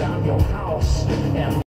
down your house and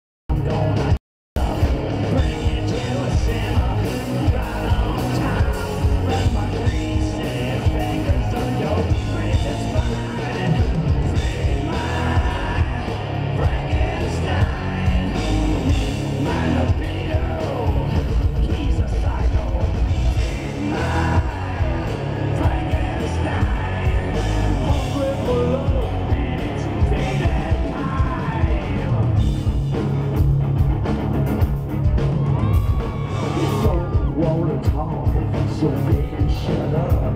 so big and shut up.